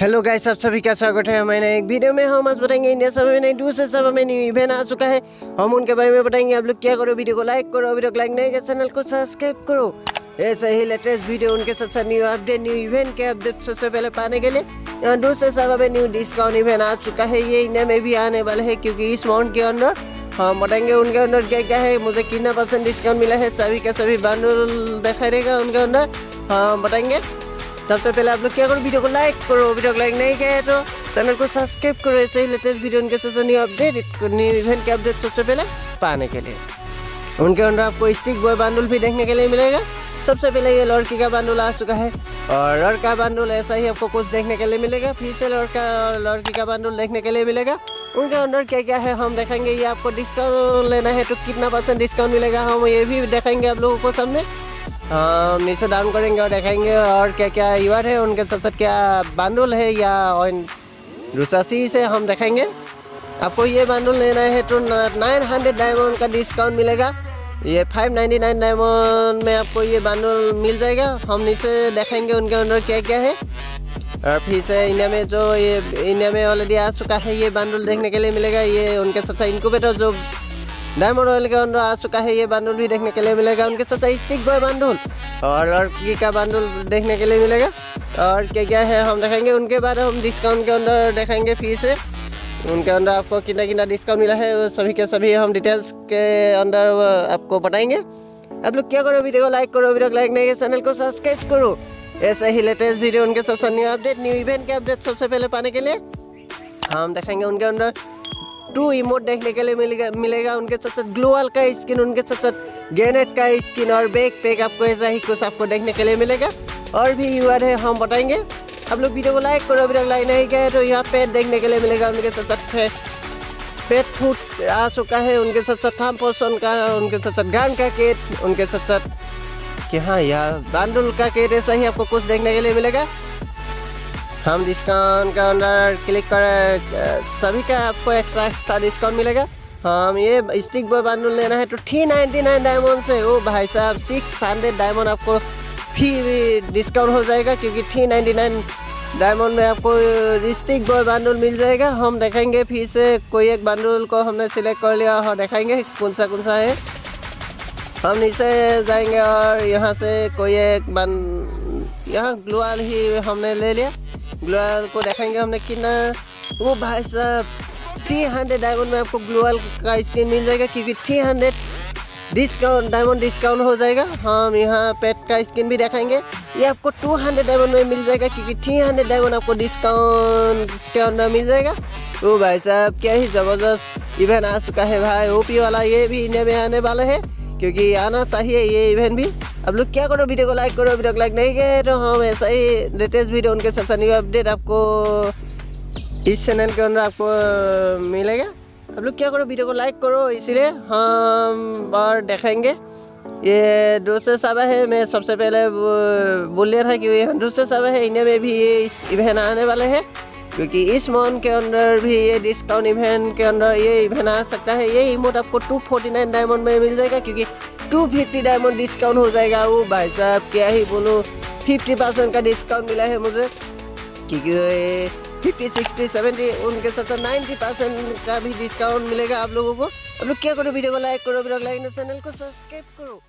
Hello guys आप सभी का स्वागत है। हमारे एक वीडियो में, हम आज बताएँगे इंडिया सब में दूसरे सब में न्यू इवेंट आ चुका है। हम उनके बारे में बताएँगे। आप लोग क्या करो, वीडियो को लाइक करो, वीडियो को लाइक नहीं किया चैनल को सब्सक्राइब करो। ऐसे ही लेटेस्ट वीडियो उनके साथ साथ न्यू अपडेट न्यू इवेंट के अपडेट सबसे पहले पाने के लिए। दूसरे सब में न्यू डिस्काउंट इवेंट आ चुका है। ये इंडिया में भी आने वाला है, क्योंकि इस माउंट के अंदर, हम बताएँगे उनके अंदर क्या क्या है। मुझे कितना परसेंट डिस्काउंट मिला है, सभी का सभी बंडल दिखाई देगा उनके अंदर। हम बताएँगे। सबसे पहले आप लोग क्या करो, वीडियो को लाइक करो, वीडियो को लाइक नहीं किया है तो चैनल को सब्सक्राइब करो, ऐसे ही लेटेस्ट वीडियो उनके साथ न्यू अपडेट न्यू इवेंट के अपडेट सबसे पहले पाने के लिए। उनके अंदर आपको स्टिक बॉय बांडुल भी देखने के लिए मिलेगा। सबसे पहले ये लड़की का बांडुल आ चुका है। और लड़का बांडुल ऐसा ही आपको कुछ देखने के लिए मिलेगा। फिर से लड़का और लड़की का बांडुल देखने के लिए मिलेगा। उनके अंदर क्या क्या है, हम देखेंगे। ये आपको डिस्काउंट लेना है तो कितना परसेंट डिस्काउंट मिलेगा, हम ये भी देखेंगे आप लोगों को सामने। नीचे डाउन करेंगे और देखेंगे और क्या क्या इवर है, उनके साथ साथ क्या बांडुल है या और दूसरा सी से हम देखेंगे। आपको ये बांडुल लेना है तो नाइन हंड्रेड डायमंड का डिस्काउंट मिलेगा। ये फाइव नाइन्टी नाइन डायमंड में आपको ये बांडुल मिल जाएगा। हम नीचे देखेंगे उनके अंदर क्या क्या है। और फिर से इंडिया में जो ये, इंडिया में ऑलरेडी आ चुका है, ये बांडुल देखने के लिए मिलेगा। ये उनके साथ साथ इनक्यूबेटर जो डायमंड ऑयल के अंदर आ चुका है ये बांडुल भी देखने के लिए मिलेगा। उनके साथ स्टिक बॉय बांडुल और लड़की का बांडुल देखने के लिए मिलेगा। और क्या क्या है हम देखेंगे। उनके बारे हम डिस्काउंट के अंदर देखेंगे फिर से उनके अंदर आपको कितना कितना डिस्काउंट मिला है सभी के सभी हम डिटेल्स के अंदर आपको बताएँगे। आप लोग क्या करो वीडियो को लाइक करो वीडियो को लाइक नहीं चैनल को सब्सक्राइब करो। ऐसे ही लेटेस्ट वीडियो उनके साथ न्यू अपडेट न्यू इवेंट के अपडेट सबसे पहले पाने के लिए। हम देखेंगे उनके अंदर। टू इमोट देखने के लिए मिलेगा मिलेगा उनके साथ साथ ग्लोअल का स्किन उनके साथ साथ ग्रेनेड का स्किन और बैक पैक आपको ऐसा ही कुछ आपको देखने के लिए मिलेगा। और भी यूआर है, हम बताएँगे। आप लोग वीडियो को लाइक करो वीडियो को लाइक नहीं किया तो यहाँ पेट देखने के लिए मिलेगा उनके साथ साथ पेट फूट आ चुका है, उनके साथ साथ थाम पोषण का, उनके साथ साथ गान का केट उनके साथ साथ कि हाँ यार बांडुल का केट ऐसा ही आपको कुछ देखने के लिए मिलेगा। हम डिस्काउंट का अंदर क्लिक कर, सभी का आपको एक्स्ट्रा एक्स्ट्रा डिस्काउंट मिलेगा। हम ये स्टिक बॉय बांडुल लेना है तो थ्री नाइन्टी नाइन डायमंड से। ओ भाई साहब सिक्स हंड्रेड डायमंड आपको फिर डिस्काउंट हो जाएगा क्योंकि थ्री नाइन्टी नाइन डायमंड में आपको स्टिक बॉय बांडुल मिल जाएगा। हम देखेंगे फिर से कोई एक बांडुल को हमने सिलेक्ट कर लिया। और देखेंगे कौन सा कौन सा है। हम नीचे जाएँगे और यहाँ से कोई एक बन, यहाँ ग्लोअल ही हमने ले लिया। ग्लोअल को देखेंगे हमने कितना। वो भाई साहब थ्री हंड्रेड डायमंड में आपको ग्लोअल का स्किन मिल जाएगा क्योंकि three hundred discount diamond discount हो जाएगा। हम यहाँ पेट का स्किन भी देखेंगे। ये आपको टू हंड्रेड डायमंड में मिल जाएगा क्योंकि थ्री हंड्रेड डायमंड आपको डिस्काउंट के अंदर मिल जाएगा। तो भाई साहब, क्या ही ज़बरदस्त इवेंट आ चुका है भाई। ओपी वाला ये भी इंडिया में आने वाला है, क्योंकि आना चाहिए ये इवेंट भी। अब लोग क्या करो, वीडियो को लाइक करो, वीडियो को लाइक नहीं किया तो हम ऐसा ही लेटेस्ट वीडियो उनके साथ न्यू अपडेट आपको, इस चैनल के अंदर आपको मिलेगा। अब लोग क्या करो, वीडियो को लाइक करो, इसीलिए हम और देखेंगे। ये दूसरे साबा है, मैं सबसे पहले बोल लिया था कि ये दूसरे साबा है इंडिया में भी ये इवेंट आने वाले हैं। क्योंकि इस मंथ के अंदर भी ये डिस्काउंट इवेंट के अंदर ये इवेंट आ सकता है। ये इमोट आपको 249 डायमंड में मिल जाएगा, क्योंकि 250 डायमंड डिस्काउंट हो जाएगा। वो भाई साहब, क्या ही बोलो? फिफ्टी परसेंट का डिस्काउंट मिला है मुझे। क्योंकि फिफ्टी सिक्सटी सेवेंटी उनके साथ साथ नाइन्टी परसेंट का भी डिस्काउंट मिलेगा आप लोगों को। आप लोग क्या करो, वीडियो को लाइक करो वीडियो लाइक चैनल को सब्सक्राइब करो।